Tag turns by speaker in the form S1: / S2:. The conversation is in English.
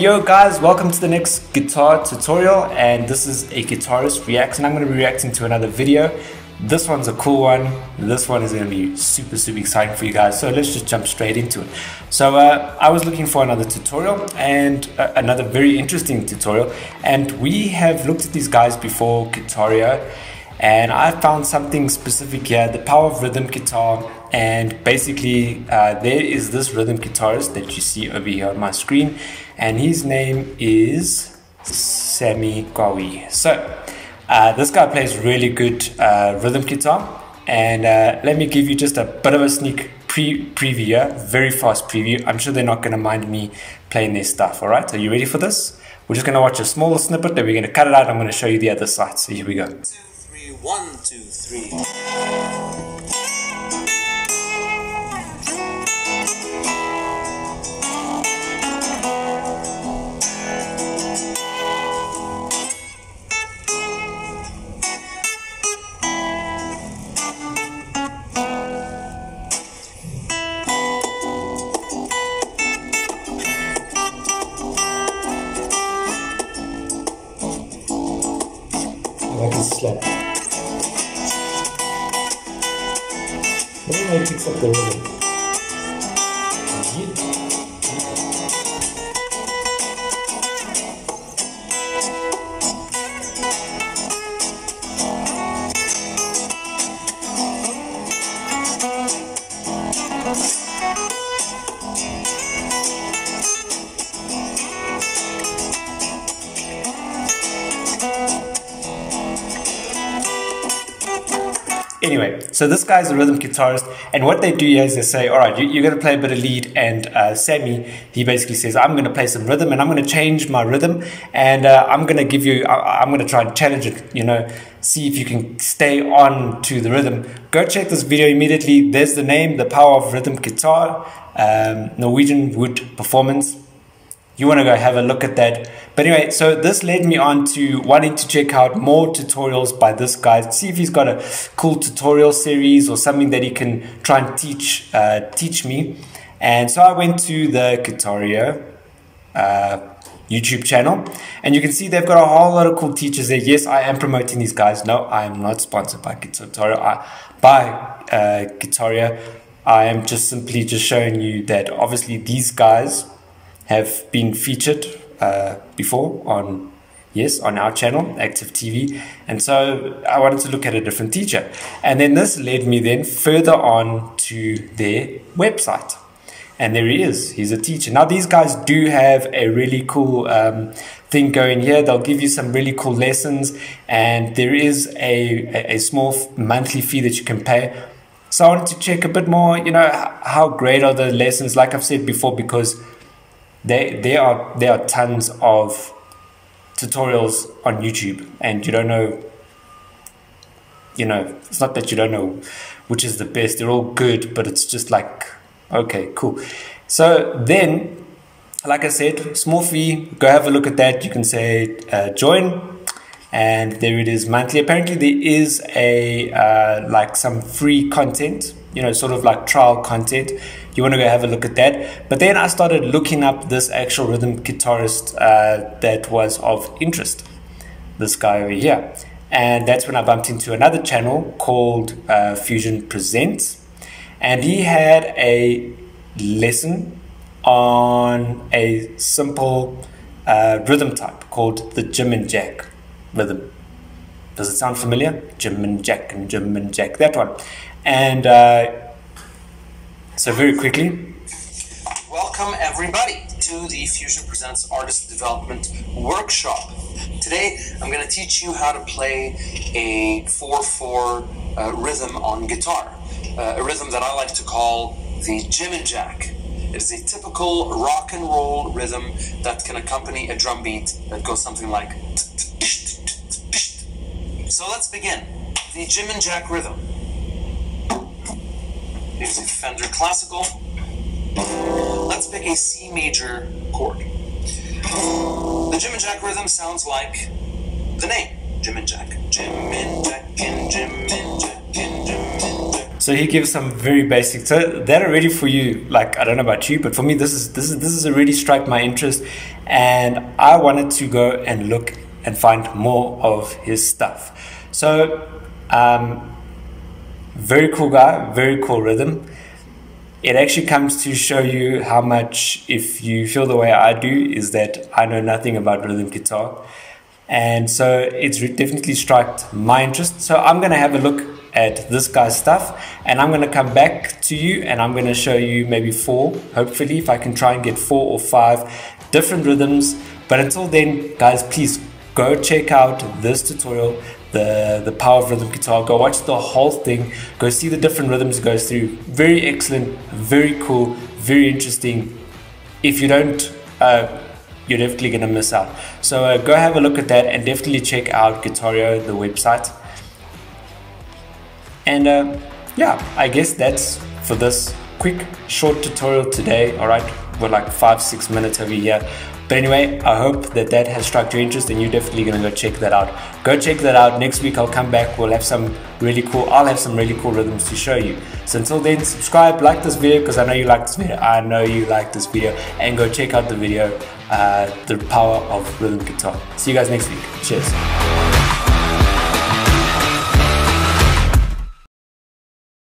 S1: yo guys, welcome to the next guitar tutorial and this is a guitarist reacts and I'm going to be reacting to another video. This one's a cool one, this one is going to be super super exciting for you guys so let's just jump straight into it. So uh, I was looking for another tutorial and uh, another very interesting tutorial and we have looked at these guys before, Guitareo and I found something specific here, the power of rhythm guitar and basically uh, there is this rhythm guitarist that you see over here on my screen and his name is Sammy Kwawi. So uh, this guy plays really good uh, rhythm guitar and uh, let me give you just a bit of a sneak pre preview here, very fast preview. I'm sure they're not going to mind me playing their stuff, alright? Are you ready for this? We're just going to watch a small snippet, then we're going to cut it out I'm going to show you the other side. So here we go.
S2: Three, one, two, three.
S1: like his slap. What do I picks up Anyway, so this guy's a rhythm guitarist, and what they do is they say, all right, you, you're going to play a bit of lead, and uh, Sammy, he basically says, I'm going to play some rhythm, and I'm going to change my rhythm, and uh, I'm going to give you, I, I'm going to try and challenge it, you know, see if you can stay on to the rhythm. Go check this video immediately. There's the name, The Power of Rhythm Guitar, um, Norwegian Wood Performance you want to go have a look at that. But anyway, so this led me on to wanting to check out more tutorials by this guy, see if he's got a cool tutorial series or something that he can try and teach uh, teach me. And so I went to the Guitareo uh, YouTube channel, and you can see they've got a whole lot of cool teachers there. Yes, I am promoting these guys. No, I am not sponsored by Guitareo. I, by uh, Guitareo. I am just simply just showing you that obviously these guys have been featured uh, before on yes on our channel active tv and so i wanted to look at a different teacher. And then this led me then further on to their website. And there he is. He's a teacher. Now these guys do have a really cool um, thing going here. They'll give you some really cool lessons. And there is a, a small monthly fee that you can pay. So i wanted to check a bit more you know how great are the lessons? Like i've said before because there there are there are tons of tutorials on YouTube, and you don't know. You know, it's not that you don't know which is the best. They're all good, but it's just like, okay, cool. So then, like I said, small fee. Go have a look at that. You can say uh, join, and there it is monthly. Apparently, there is a uh, like some free content. You know, sort of like trial content you want to go have a look at that. But then I started looking up this actual rhythm guitarist uh, that was of interest, this guy over here. And that's when I bumped into another channel called uh, Fusion Presents. And he had a lesson on a simple uh, rhythm type called the Jim and Jack rhythm. Does it sound familiar? Jim and Jack and Jim and Jack, that one. And uh, so very quickly.
S2: Welcome everybody to the Fusion Presents Artist Development Workshop. Today I'm going to teach you how to play a 4-4 uh, rhythm on guitar. Uh, a rhythm that I like to call the Jim and Jack. It is a typical rock and roll rhythm that can accompany a drum beat that goes something like so let's begin. The Jim and Jack rhythm. A Fender Classical. Let's pick a C major chord. The Jim and Jack rhythm sounds like the name, Jim and Jack. Jim and Jack and Jim and Jack and Jim and Jack.
S1: So he gives some very basic. So that already for you, like I don't know about you, but for me, this is this is this is already struck my interest, and I wanted to go and look and find more of his stuff. So, um, very cool guy, very cool rhythm. It actually comes to show you how much, if you feel the way I do, is that I know nothing about rhythm guitar. And so it's definitely struck my interest. So I'm going to have a look at this guy's stuff and I'm going to come back to you and I'm going to show you maybe four, hopefully, if I can try and get four or five different rhythms. But until then, guys, please go check out this tutorial the the power of rhythm guitar. Go watch the whole thing. Go see the different rhythms it goes through. Very excellent very cool very interesting. If you don't uh, you're definitely gonna miss out. So uh, go have a look at that and definitely check out Guitareo the website. And uh, yeah I guess that's for this quick short tutorial today. All right we're like five six minutes over here but anyway, I hope that that has struck your interest and you're definitely going to go check that out. Go check that out. Next week I'll come back. We'll have some really cool, I'll have some really cool rhythms to show you. So until then, subscribe, like this video because I know you like this video. I know you like this video and go check out the video, uh, The Power of Rhythm Guitar. See you guys next week. Cheers.